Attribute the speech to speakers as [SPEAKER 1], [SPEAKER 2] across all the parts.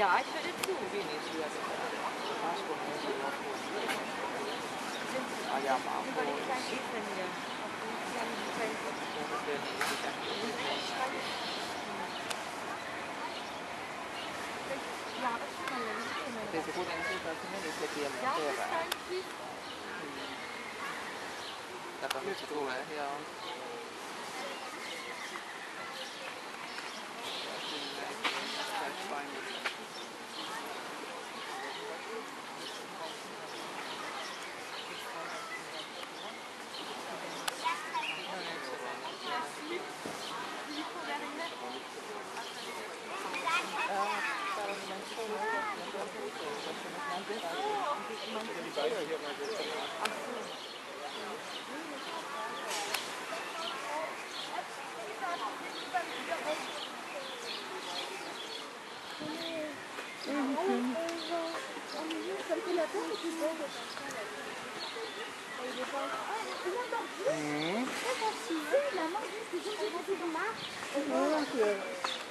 [SPEAKER 1] Ja, ich würde zu.
[SPEAKER 2] Ah ja, Marco.
[SPEAKER 1] Über die kleinen Inseln hier. Auf die kleinen Inseln. Ja, das ist mal ein
[SPEAKER 2] Det är så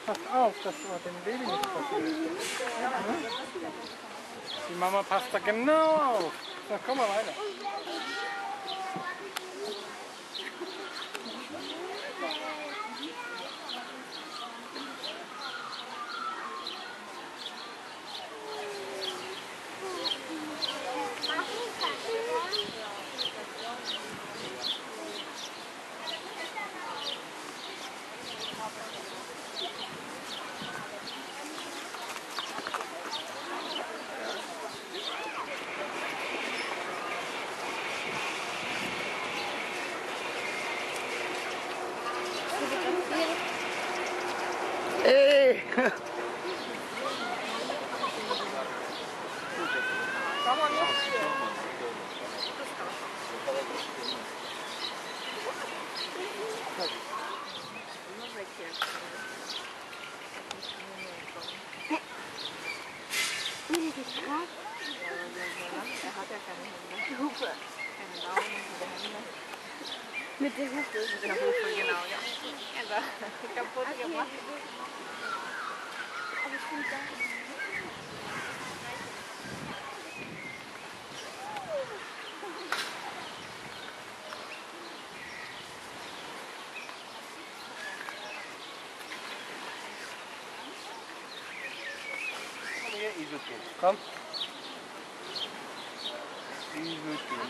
[SPEAKER 3] Pass auf, dass du dem Baby nicht passiert. Die Mama passt da genau auf. So, komm mal weiter.
[SPEAKER 1] すごく。
[SPEAKER 4] Mit der Hufe.
[SPEAKER 1] Mit der Hufe, genau, ja. Also, kaputt gemacht.
[SPEAKER 4] Aber ich finde da.
[SPEAKER 3] Komm. Eselkind.